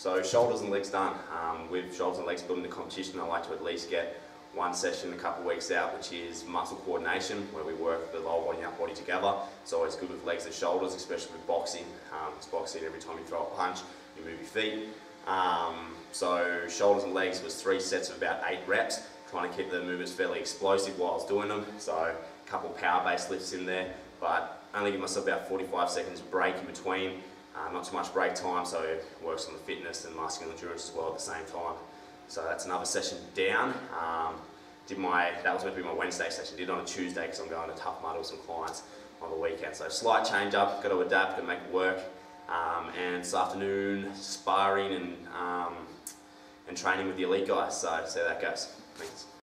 shoulders and legs done. Um, with shoulders and legs building the competition, I like to at least get one session a couple of weeks out, which is muscle coordination, where we work the lower body and upper body together. It's always good with legs and shoulders, especially with boxing. Um, because boxing, every time you throw a punch, you move your feet. Um, so shoulders and legs was three sets of about eight reps, trying to keep the movements fairly explosive while I was doing them. So a couple power-based lifts in there, but only give myself about 45 seconds break in between. Uh, not too much break time, so it works on the fitness and muscular endurance as well at the same time. So that's another session down. Um, did my that was meant to be my Wednesday session. Did on a Tuesday because I'm going to Tough Mudder with some clients on the weekend. So slight change up. Got to adapt. Got to make it work. Um, and this afternoon sparring and um, and training with the elite guys. So see how that goes. Thanks.